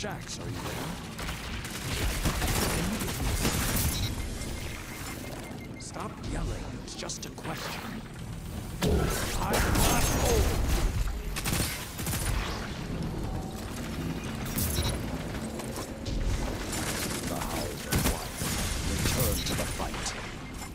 Shax, are you there? Stop yelling. It's just a question.